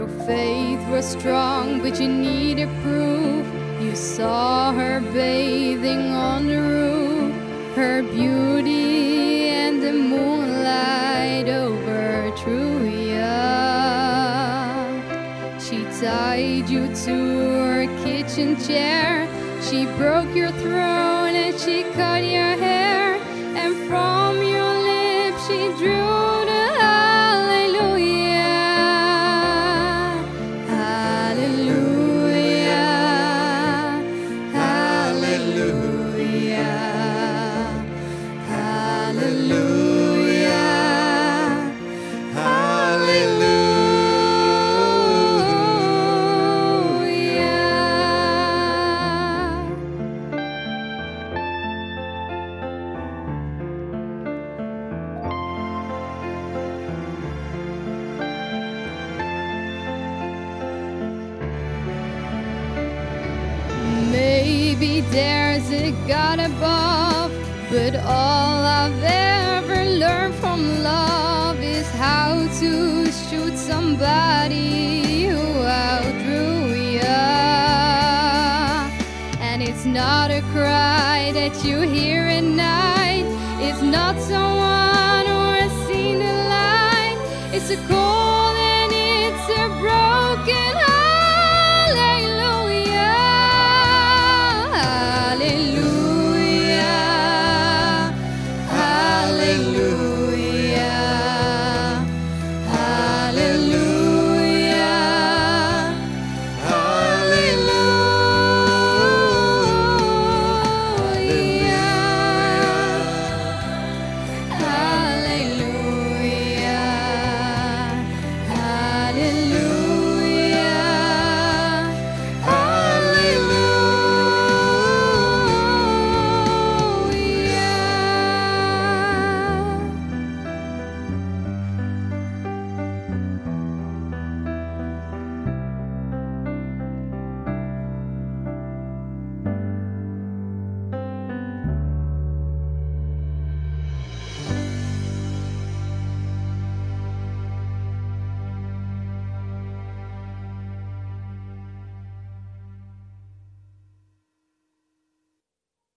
Your faith was strong, but you needed proof. You saw her bathing on the roof, her beauty and the moonlight overthrew ya. She tied you to her kitchen chair. She broke your throne and she cut your hair. Maybe there's a God above, but all I've ever learned from love is how to shoot somebody who outdrew ya. And it's not a cry that you hear at night, it's not someone or a scene of light, it's a chord